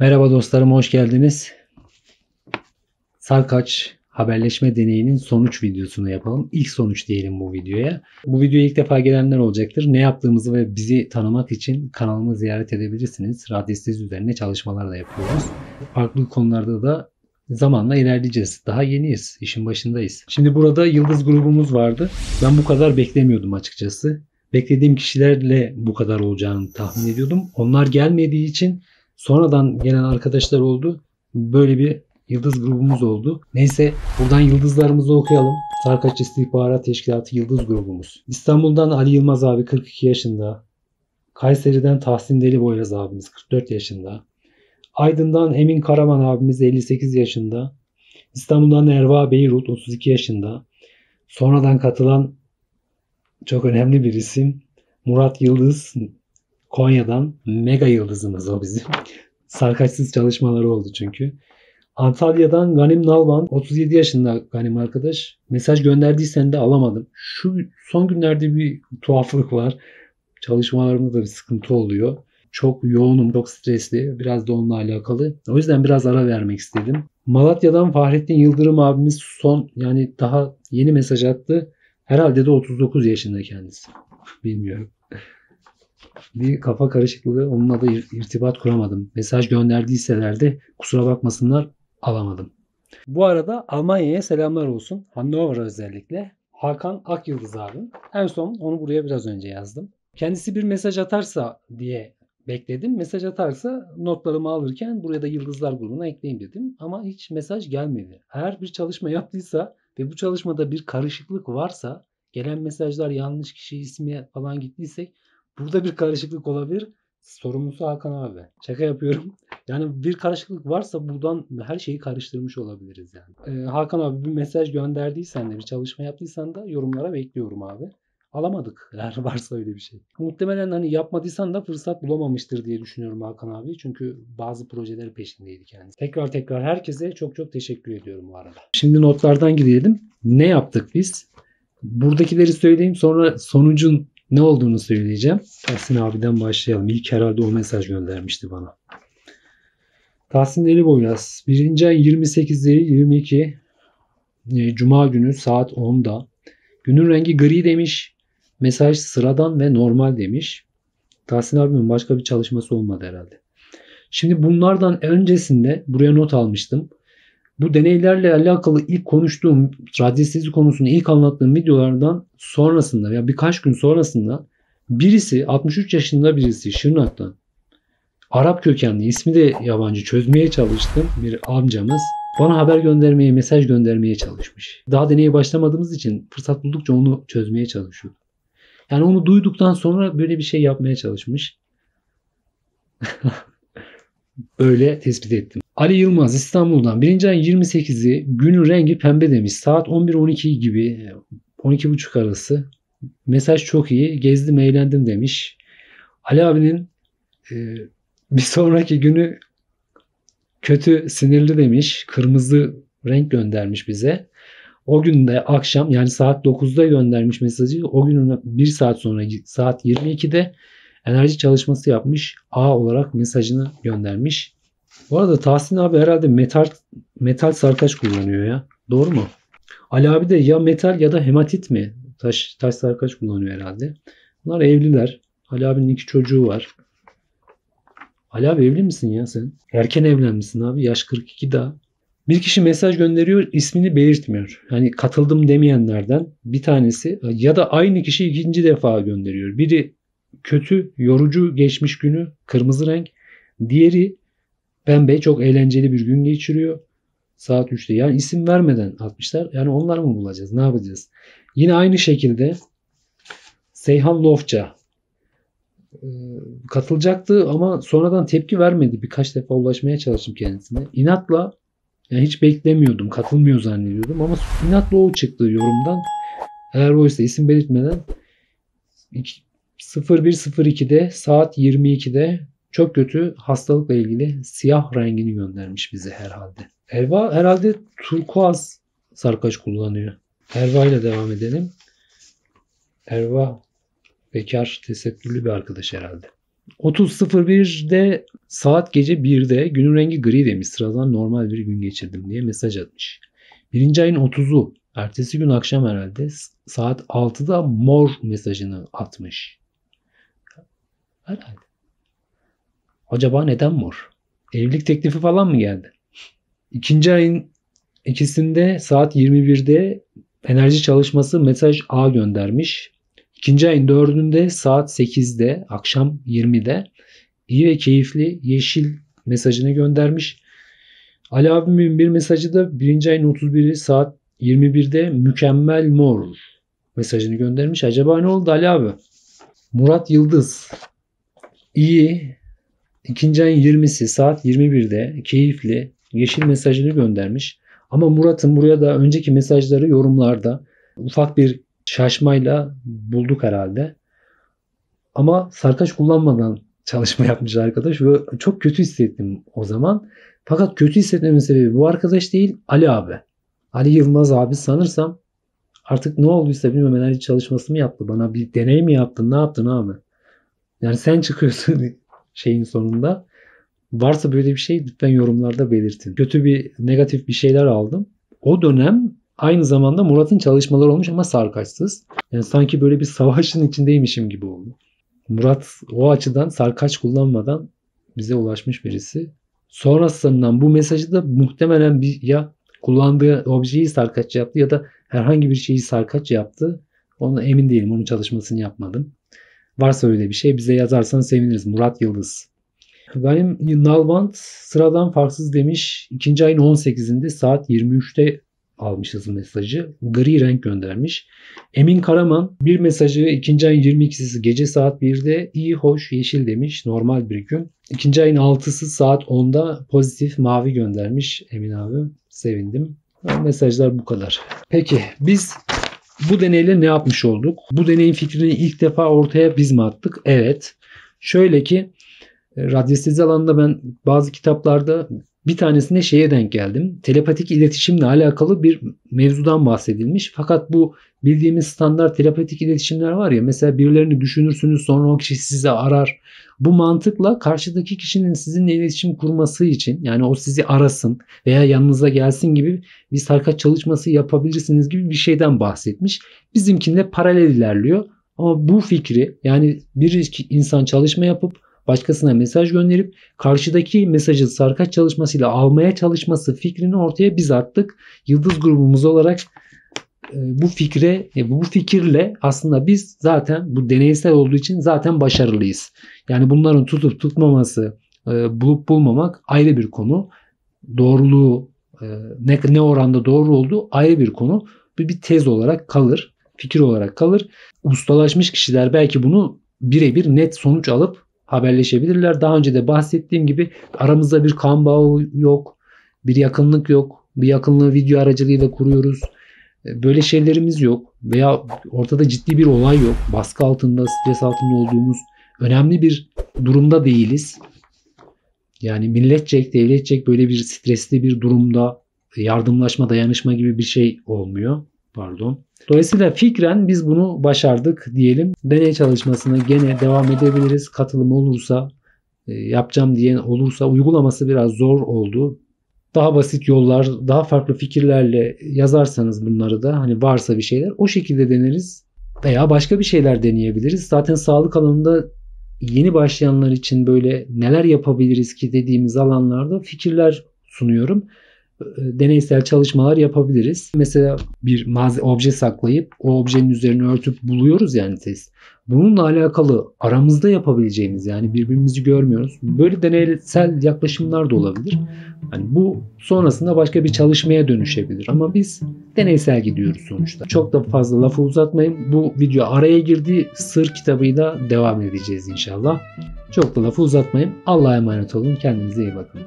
Merhaba dostlarım, hoş geldiniz. Sarkaç haberleşme deneyinin sonuç videosunu yapalım. İlk sonuç diyelim bu videoya. Bu videoya ilk defa gelenler olacaktır. Ne yaptığımızı ve bizi tanımak için kanalımı ziyaret edebilirsiniz. Radyostez üzerine çalışmalar da yapıyoruz. Farklı konularda da zamanla ilerleyeceğiz. Daha yeniyiz, işin başındayız. Şimdi burada Yıldız grubumuz vardı. Ben bu kadar beklemiyordum açıkçası. Beklediğim kişilerle bu kadar olacağını tahmin ediyordum. Onlar gelmediği için sonradan gelen arkadaşlar oldu. Böyle bir yıldız grubumuz oldu. Neyse buradan yıldızlarımızı okuyalım. Sarkaç İstihbarat Teşkilatı Yıldız grubumuz. İstanbul'dan Ali Yılmaz abi 42 yaşında. Kayseri'den Tahsin Deli Boyraz abimiz 44 yaşında. Aydın'dan Emin Karaman abimiz 58 yaşında. İstanbul'dan Erva Beyrut 32 yaşında. Sonradan katılan çok önemli bir isim Murat Yıldız Konya'dan mega yıldızımız o bizim. Sarkaçsız çalışmaları oldu çünkü. Antalya'dan Ganim Nalban 37 yaşında Ganim arkadaş. Mesaj gönderdiysen de alamadım. Şu son günlerde bir tuhaflık var. Çalışmalarımda da bir sıkıntı oluyor. Çok yoğunum, çok stresli. Biraz da onunla alakalı. O yüzden biraz ara vermek istedim. Malatya'dan Fahrettin Yıldırım abimiz son yani daha yeni mesaj attı. Herhalde de 39 yaşında kendisi. Bilmiyorum. Bir kafa karışıklığı onunla da irtibat kuramadım. Mesaj gönderdiyseler de kusura bakmasınlar alamadım. Bu arada Almanya'ya selamlar olsun. Hannover özellikle. Hakan Akyıldız abi. En son onu buraya biraz önce yazdım. Kendisi bir mesaj atarsa diye bekledim. Mesaj atarsa notlarımı alırken buraya da Yıldızlar grubuna ekleyeyim dedim. Ama hiç mesaj gelmedi. Eğer bir çalışma yaptıysa ve bu çalışmada bir karışıklık varsa gelen mesajlar yanlış kişi ismi falan gittiysek burada bir karışıklık olabilir. Sorumlusu Hakan abi. Şaka yapıyorum. Yani bir karışıklık varsa buradan her şeyi karıştırmış olabiliriz yani. Ee, Hakan abi bir mesaj gönderdiysen de bir çalışma yaptıysan da yorumlara bekliyorum abi. Alamadık eğer varsa öyle bir şey. Muhtemelen hani yapmadıysan da fırsat bulamamıştır diye düşünüyorum Hakan abi. Çünkü bazı projeler peşindeydi kendisi. Tekrar tekrar herkese çok çok teşekkür ediyorum bu arada. Şimdi notlardan gidelim. Ne yaptık biz? Buradakileri söyleyeyim sonra sonucun ne olduğunu söyleyeceğim. Tahsin abiden başlayalım. İlk herhalde o mesaj göndermişti bana. Tahsin Deli Boyraz. 1. ay 28'i 22 e, Cuma günü saat 10'da. Günün rengi gri demiş. Mesaj sıradan ve normal demiş. Tahsin abimin başka bir çalışması olmadı herhalde. Şimdi bunlardan öncesinde buraya not almıştım. Bu deneylerle alakalı ilk konuştuğum radyestezi konusunu ilk anlattığım videolardan sonrasında ya birkaç gün sonrasında birisi 63 yaşında birisi Şırnak'tan Arap kökenli ismi de yabancı çözmeye çalıştım bir amcamız bana haber göndermeye mesaj göndermeye çalışmış. Daha deneye başlamadığımız için fırsat buldukça onu çözmeye çalışıyordum. Yani onu duyduktan sonra böyle bir şey yapmaya çalışmış. Böyle tespit ettim. Ali Yılmaz İstanbul'dan 1. ayın 28'i günün rengi pembe demiş. Saat 11-12 gibi 12.30 arası. Mesaj çok iyi. Gezdim eğlendim demiş. Ali abinin e, bir sonraki günü kötü sinirli demiş. Kırmızı renk göndermiş bize. O gün de akşam yani saat 9'da göndermiş mesajı. O günün bir saat sonra saat 22'de enerji çalışması yapmış. A olarak mesajını göndermiş. Bu arada Tahsin abi herhalde metal metal sarkaç kullanıyor ya. Doğru mu? Ali abi de ya metal ya da hematit mi? Taş, taş sarkaç kullanıyor herhalde. Bunlar evliler. Ali abinin iki çocuğu var. Ali abi evli misin ya sen? Erken evlenmişsin abi. Yaş 42 daha. Bir kişi mesaj gönderiyor ismini belirtmiyor. Hani katıldım demeyenlerden bir tanesi ya da aynı kişi ikinci defa gönderiyor. Biri kötü, yorucu geçmiş günü kırmızı renk. Diğeri pembe çok eğlenceli bir gün geçiriyor. Saat 3'te. Yani isim vermeden atmışlar. Yani onlar mı bulacağız? Ne yapacağız? Yine aynı şekilde Seyhan Lofça e, katılacaktı ama sonradan tepki vermedi. Birkaç defa ulaşmaya çalıştım kendisine. İnatla yani hiç beklemiyordum. Katılmıyor zannediyordum ama inatla o çıktı yorumdan. Eğer oysa isim belirtmeden 0102'de saat 22'de çok kötü hastalıkla ilgili siyah rengini göndermiş bize herhalde. Erva herhalde turkuaz sarkaç kullanıyor. Erva ile devam edelim. Erva bekar tesettürlü bir arkadaş herhalde. 30.01'de saat gece 1'de günün rengi gri demiş. Sıradan normal bir gün geçirdim diye mesaj atmış. Birinci ayın 30'u ertesi gün akşam herhalde saat 6'da mor mesajını atmış. Herhalde. Acaba neden mor? Evlilik teklifi falan mı geldi? İkinci ayın ikisinde saat 21'de enerji çalışması mesaj A göndermiş. İkinci ayın dördünde saat 8'de akşam 20'de iyi ve keyifli yeşil mesajını göndermiş. Ali abimin bir mesajı da birinci ayın 31'i saat 21'de mükemmel mor mesajını göndermiş. Acaba ne oldu Ali abi? Murat Yıldız iyi ikinci ayın 20'si saat 21'de keyifli yeşil mesajını göndermiş. Ama Murat'ın buraya da önceki mesajları yorumlarda ufak bir şaşmayla bulduk herhalde. Ama sarkaç kullanmadan çalışma yapmış arkadaş ve çok kötü hissettim o zaman. Fakat kötü hissetmemin sebebi bu arkadaş değil Ali abi. Ali Yılmaz abi sanırsam artık ne olduysa bilmem enerji çalışması mı yaptı bana bir deney mi yaptın ne yaptın abi. Yani sen çıkıyorsun şeyin sonunda. Varsa böyle bir şey lütfen yorumlarda belirtin. Kötü bir negatif bir şeyler aldım. O dönem aynı zamanda Murat'ın çalışmaları olmuş ama sarkaçsız. Yani sanki böyle bir savaşın içindeymişim gibi oldu. Murat o açıdan sarkaç kullanmadan bize ulaşmış birisi. Sonrasından bu mesajı da muhtemelen bir ya kullandığı objeyi sarkaç yaptı ya da herhangi bir şeyi sarkaç yaptı. Ona emin değilim. Onun çalışmasını yapmadım. Varsa öyle bir şey bize yazarsan seviniriz. Murat Yıldız. Benim Nalbant sıradan farksız demiş. İkinci ayın 18'inde saat 23'te almışız mesajı. Gri renk göndermiş. Emin Karaman bir mesajı ikinci ayın 22'si gece saat 1'de iyi hoş yeşil demiş. Normal bir gün. İkinci ayın 6'sı saat 10'da pozitif mavi göndermiş Emin abi. Sevindim. Mesajlar bu kadar. Peki biz bu deneyle ne yapmış olduk? Bu deneyin fikrini ilk defa ortaya biz mi attık? Evet. Şöyle ki radyestezi alanında ben bazı kitaplarda bir tanesinde şeye denk geldim. Telepatik iletişimle alakalı bir mevzudan bahsedilmiş. Fakat bu bildiğimiz standart telepatik iletişimler var ya mesela birilerini düşünürsünüz sonra o kişi sizi arar. Bu mantıkla karşıdaki kişinin sizinle iletişim kurması için yani o sizi arasın veya yanınıza gelsin gibi bir sarkaç çalışması yapabilirsiniz gibi bir şeyden bahsetmiş. Bizimkinde paralel ilerliyor. Ama bu fikri yani bir insan çalışma yapıp başkasına mesaj gönderip karşıdaki mesajı sarkaç çalışmasıyla almaya çalışması fikrini ortaya biz attık. Yıldız grubumuz olarak e, bu fikre e, bu fikirle aslında biz zaten bu deneysel olduğu için zaten başarılıyız. Yani bunların tutup tutmaması, e, bulup bulmamak ayrı bir konu. Doğruluğu ne, ne oranda doğru olduğu ayrı bir konu. Bu bir tez olarak kalır, fikir olarak kalır. Ustalaşmış kişiler belki bunu birebir net sonuç alıp haberleşebilirler. Daha önce de bahsettiğim gibi aramızda bir kan bağı yok. Bir yakınlık yok. Bir yakınlığı video aracılığıyla kuruyoruz. E, böyle şeylerimiz yok. Veya ortada ciddi bir olay yok. Baskı altında, stres altında olduğumuz önemli bir durumda değiliz. Yani milletçek, devletçek böyle bir stresli bir durumda yardımlaşma, dayanışma gibi bir şey olmuyor. Pardon. Dolayısıyla fikren biz bunu başardık diyelim. Deney çalışmasına gene devam edebiliriz. Katılım olursa, e, yapacağım diyen olursa uygulaması biraz zor oldu. Daha basit yollar, daha farklı fikirlerle yazarsanız bunları da hani varsa bir şeyler o şekilde deneriz. Veya başka bir şeyler deneyebiliriz. Zaten sağlık alanında yeni başlayanlar için böyle neler yapabiliriz ki dediğimiz alanlarda fikirler sunuyorum. E, deneysel çalışmalar yapabiliriz. Mesela bir malzeme, obje saklayıp o objenin üzerine örtüp buluyoruz yani test. Bununla alakalı aramızda yapabileceğimiz yani birbirimizi görmüyoruz. Böyle deneysel yaklaşımlar da olabilir. Yani bu sonrasında başka bir çalışmaya dönüşebilir. Ama biz deneysel gidiyoruz sonuçta. Çok da fazla lafı uzatmayın. Bu video araya girdi. Sır kitabıyla devam edeceğiz inşallah. Çok da lafı uzatmayın. Allah'a emanet olun. Kendinize iyi bakın.